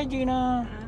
Hi, Gina.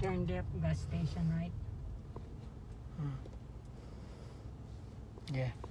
turn the gas station right? Hmm. Yeah.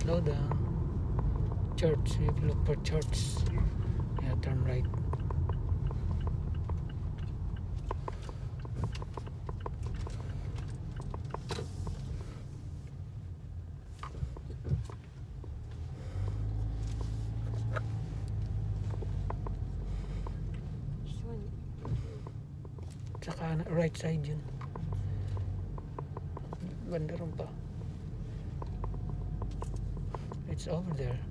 Slow, down. Church. You look for church. Yeah, turn right. Tsaka right side yun. Banda ron pa. It's over there.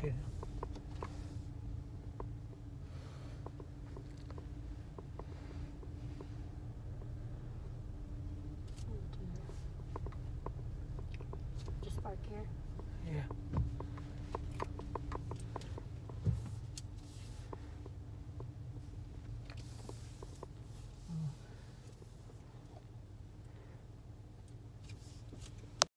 say. Just park here.